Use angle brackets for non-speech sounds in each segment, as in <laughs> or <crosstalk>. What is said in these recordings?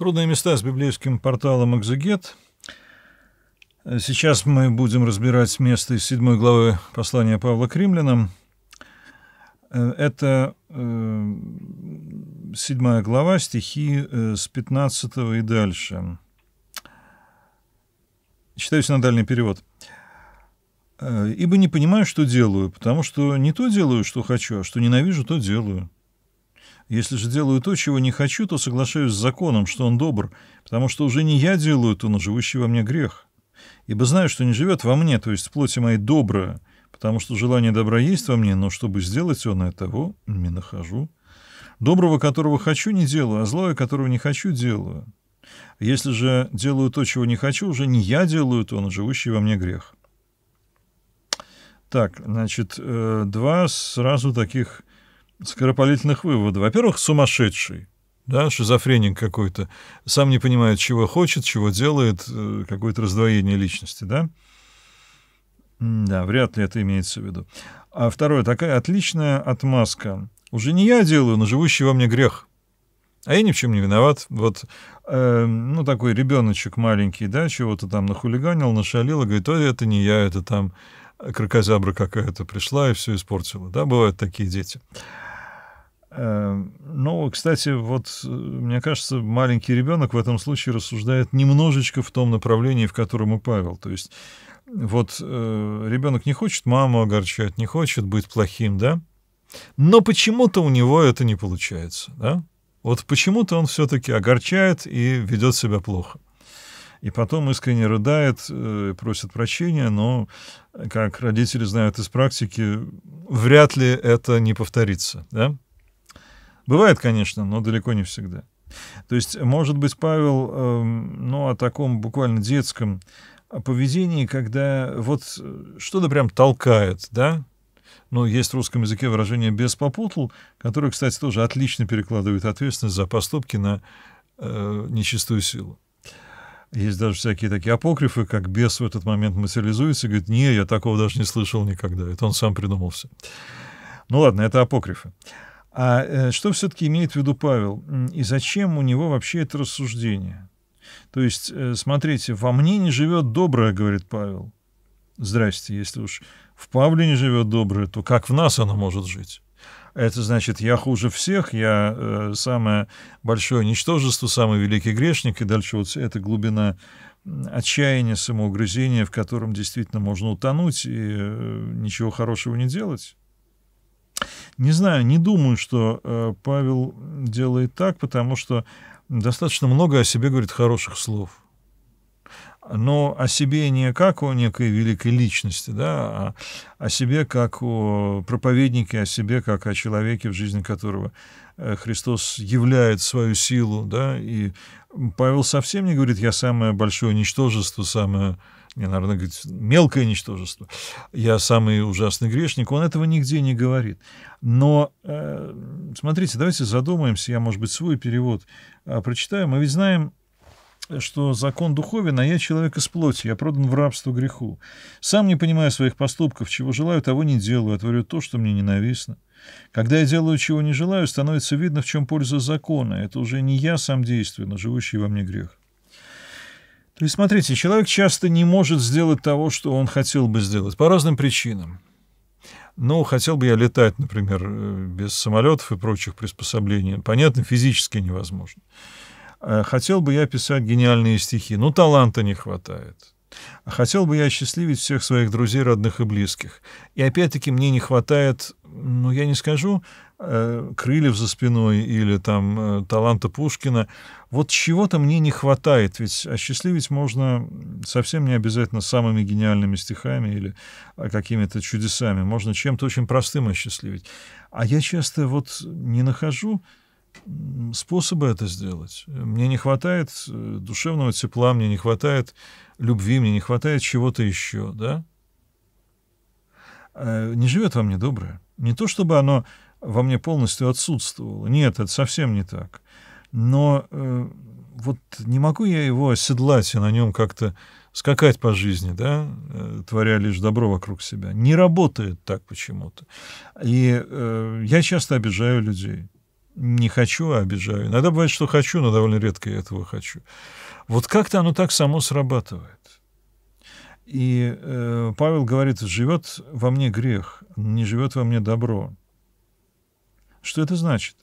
Трудные места с библейским порталом «Экзегет». Сейчас мы будем разбирать место из седьмой главы послания Павла к римлянам. Это э, седьмая глава, стихи э, с 15 и дальше. Читаю синодальный перевод. «Э, «Ибо не понимаю, что делаю, потому что не то делаю, что хочу, а что ненавижу, то делаю». Если же делаю то, чего не хочу, то соглашаюсь с законом, что он добр, потому что уже не я делаю то, но живущий во мне грех. Ибо знаю, что не живет во мне, то есть в плоти моей доброе, потому что желание добра есть во мне, но чтобы сделать он этого, не нахожу. Доброго, которого хочу, не делаю, а злое, которого не хочу, делаю. Если же делаю то, чего не хочу, уже не я делаю то, но живущий во мне грех. Так, значит, э, два сразу таких скоропалительных выводов. Во-первых, сумасшедший, да, шизофреник какой-то, сам не понимает, чего хочет, чего делает, э, какое-то раздвоение личности, да? Да, вряд ли это имеется в виду. А второе, такая отличная отмазка. Уже не я делаю, но живущий во мне грех. А я ни в чем не виноват. Вот, э, ну, такой ребеночек маленький, да, чего-то там нахулиганил, нашалил, и говорит, ой, это не я, это там крокозябра какая-то пришла и все испортила. Да, бывают такие дети. Эм, ну, кстати, вот э, мне кажется, маленький ребенок в этом случае рассуждает немножечко в том направлении, в котором и Павел. То есть вот э, ребенок не хочет маму огорчать, не хочет быть плохим, да? Но почему-то у него это не получается, да? Вот почему-то он все-таки огорчает и ведет себя плохо. И потом искренне рыдает, э, просит прощения, но, как родители знают из практики, вряд ли это не повторится, да? Бывает, конечно, но далеко не всегда. То есть, может быть, Павел, э, ну, о таком буквально детском поведении, когда вот что-то прям толкает, да? Ну, есть в русском языке выражение «без попутал», которое, кстати, тоже отлично перекладывает ответственность за поступки на э, нечистую силу. Есть даже всякие такие апокрифы, как бес в этот момент материализуется и говорит, не, я такого даже не слышал никогда. Это он сам придумал все. Ну ладно, это апокрифы. А э, что все-таки имеет в виду Павел? И зачем у него вообще это рассуждение? То есть, э, смотрите, во мне не живет доброе, говорит Павел. Здрасте, если уж в Павле не живет доброе, то как в нас оно может жить? Это значит, я хуже всех, я э, самое большое ничтожество, самый великий грешник, и дальше вот эта глубина отчаяния, самоугрызения, в котором действительно можно утонуть и э, ничего хорошего не делать. Не знаю, не думаю, что э, Павел делает так, потому что достаточно много о себе говорит хороших слов. Но о себе не как о некой великой личности, да, а о себе как о проповеднике, о себе как о человеке, в жизни которого э, Христос являет свою силу, да, и Павел совсем не говорит, я самое большое ничтожество, самое мне, наверное, говорит, мелкое ничтожество, я самый ужасный грешник, он этого нигде не говорит. Но, э, смотрите, давайте задумаемся, я, может быть, свой перевод э, прочитаю. Мы ведь знаем, что закон духовен, а я человек из плоти, я продан в рабство греху. Сам не понимаю своих поступков, чего желаю, того не делаю, а творю то, что мне ненавистно. Когда я делаю, чего не желаю, становится видно, в чем польза закона. Это уже не я сам действую, но живущий во мне грех. То есть, смотрите, человек часто не может сделать того, что он хотел бы сделать, по разным причинам. Ну, хотел бы я летать, например, э, без самолетов и прочих приспособлений. Понятно, физически невозможно. Э, хотел бы я писать гениальные стихи. Ну, таланта не хватает. Хотел бы я осчастливить всех своих друзей, родных и близких. И опять-таки мне не хватает, ну, я не скажу, э, крыльев за спиной или там э, таланта Пушкина. Вот чего-то мне не хватает, ведь осчастливить можно совсем не обязательно самыми гениальными стихами или а, какими-то чудесами. Можно чем-то очень простым осчастливить. А я часто вот не нахожу способа это сделать. Мне не хватает э, душевного тепла, мне не хватает любви, мне не хватает чего-то еще, да? Не живет во мне доброе. Не то, чтобы оно во мне полностью отсутствовало. Нет, это совсем не так. Но э, вот не могу я его оседлать и на нем как-то скакать по жизни, да, э, творя лишь добро вокруг себя. Не работает так почему-то. И э, я часто обижаю людей. не хочу, а обижаю. Иногда бывает, что хочу, но довольно редко я этого хочу. Вот как-то оно так само срабатывает. И э, Павел говорит, живет во мне грех, не живет во мне добро. Что это значит?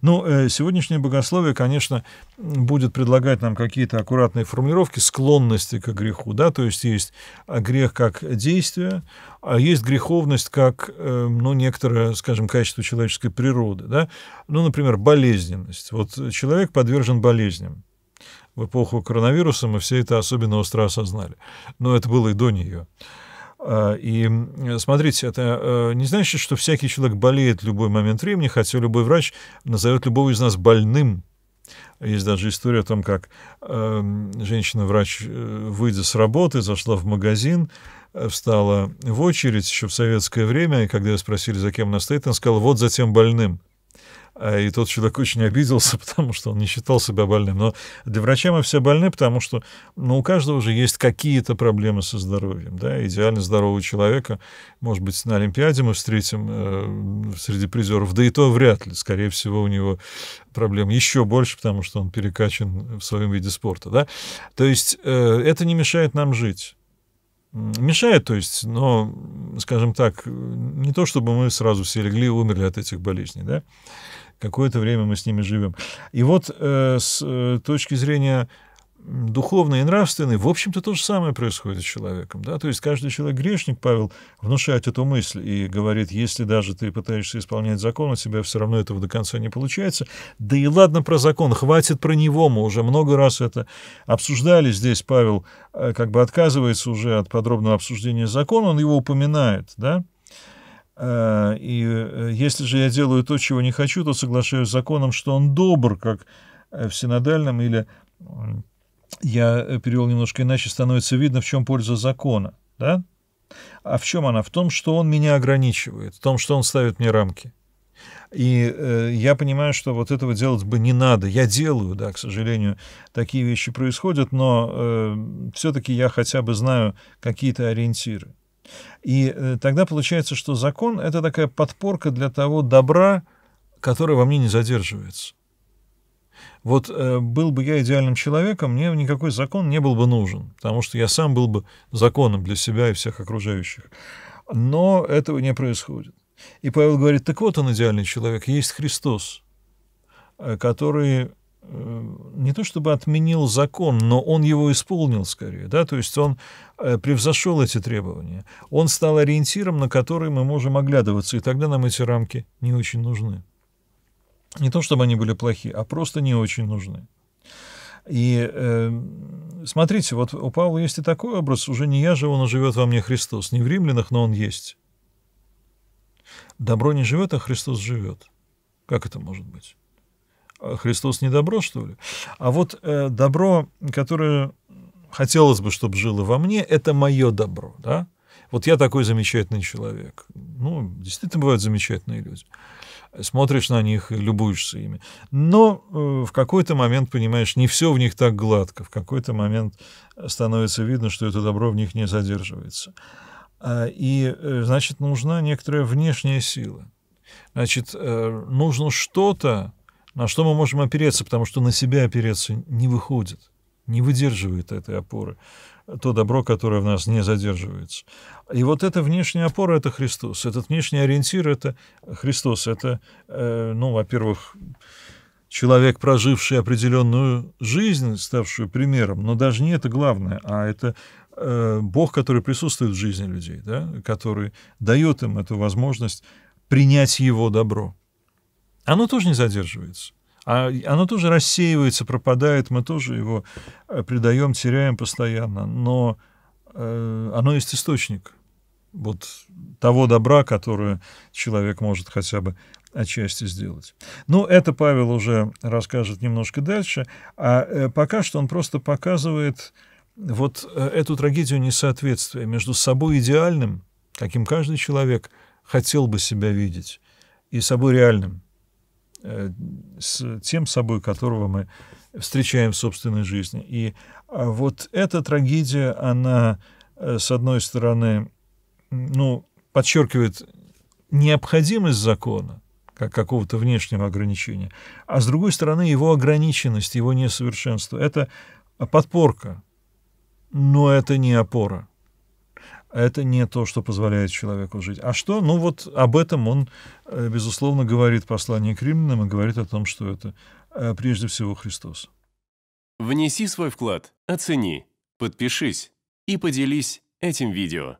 Ну, э, сегодняшнее богословие, конечно, будет предлагать нам какие-то аккуратные формулировки склонности к греху, да, то есть есть грех как действие, а есть греховность как, э, ну, некоторое, скажем, качество человеческой природы, да, ну, например, болезненность. Вот человек подвержен болезням. В эпоху коронавируса мы все это особенно остро осознали, но это было и до нее. А, и смотрите, это э, не значит, что всякий человек болеет в любой момент времени, хотя любой врач назовет любого из нас больным. Есть даже история о том, как эм, женщина-врач, э, выйдя с работы, зашла в магазин, э, встала в очередь еще в советское время, и когда ее спросили, за кем она стоит, она сказала, вот за тем больным. И тот человек очень обиделся, <laughs> потому что он не считал себя больным. Но для врача мы все больны, потому что ну, у каждого же есть какие-то проблемы со здоровьем. Да? Идеально здорового человека, может быть, на Олимпиаде мы встретим э, среди призеров, да и то вряд ли. Скорее всего, у него проблем еще больше, потому что он перекачан в своем виде спорта. Да? То есть э, это не мешает нам жить. Мешает, то есть, но, скажем так, не то, чтобы мы сразу все легли и умерли от этих болезней, да какое-то время мы с ними живем. И вот э, с э, точки зрения духовной и нравственной, в общем-то, то же самое происходит с человеком. Да? То есть каждый человек грешник, Павел внушает эту мысль и говорит, если даже ты пытаешься исполнять закон, у тебя все равно этого до конца не получается. Да и ладно про закон, хватит про него, мы уже много раз это обсуждали. Здесь Павел э, как бы отказывается уже от подробного обсуждения закона, он его упоминает, да, и э, если же я делаю то, чего не хочу, то соглашаюсь с законом, что он добр, как э, в синодальном, или я перевел немножко иначе, становится видно, в чем польза закона. Да? А в чем она? В том, что он меня ограничивает, в том, что он ставит мне рамки. И э, я понимаю, что вот этого делать бы не надо. Я делаю, да, к сожалению, такие вещи происходят, но э, все-таки я хотя бы знаю какие-то ориентиры. И э, тогда получается, что закон — это такая подпорка для того добра, которое во мне не задерживается. Вот э, был бы я идеальным человеком, мне никакой закон не был бы нужен, потому что я сам был бы законом для себя и всех окружающих. Но этого не происходит. И Павел говорит, так вот он идеальный человек, есть Христос, э, который не то чтобы отменил закон, но он его исполнил скорее, да, то есть он э, превзошел эти требования. Он стал ориентиром, на который мы можем оглядываться, и тогда нам эти рамки не очень нужны. Не то чтобы они были плохие, а просто не очень нужны. И э, смотрите, вот у Павла есть и такой образ, уже не я живу, но живет во мне Христос. Не в римлянах, но он есть. Добро не живет, а Христос живет. Как это может быть? Христос не добро, что ли? А вот э, добро, которое хотелось бы, чтобы жило во мне, это мое добро, да? Вот я такой замечательный человек. Ну, действительно бывают замечательные люди. Смотришь на них и любуешься ими. Но э, в какой-то момент, понимаешь, не все в них так гладко. В какой-то момент становится видно, что это добро в них не задерживается. А, и, э, значит, нужна некоторая внешняя сила. Значит, э, нужно что-то, на что мы можем опереться, потому что на себя опереться не выходит, не выдерживает этой опоры, то добро, которое в нас не задерживается. И вот эта внешняя опора — это Христос. Этот внешний ориентир — это Христос. Это, э, ну, во-первых, человек, проживший определенную жизнь, ставшую примером, но даже не это главное, а это э, Бог, который присутствует в жизни людей, да, который дает им эту возможность принять Его добро оно тоже не задерживается. А оно тоже рассеивается, пропадает, мы тоже его э, придаем, теряем постоянно, но э, оно есть источник вот того добра, которое человек может хотя бы отчасти сделать. Ну, это Павел уже расскажет немножко дальше, а э, пока что он просто показывает вот э, эту трагедию несоответствия между собой идеальным, каким каждый человек хотел бы себя видеть, и собой реальным, с тем собой, которого мы встречаем в собственной жизни. И а, вот эта трагедия, она, э, с одной стороны, ну, подчеркивает необходимость закона, как какого-то внешнего ограничения, а с другой стороны его ограниченность, его несовершенство. Это подпорка, но это не опора. Это не то, что позволяет человеку жить. А что? Ну вот об этом он, э, безусловно, говорит послание к римлянам и говорит о том, что это э, прежде всего Христос. Внеси свой вклад, оцени, подпишись и поделись этим видео.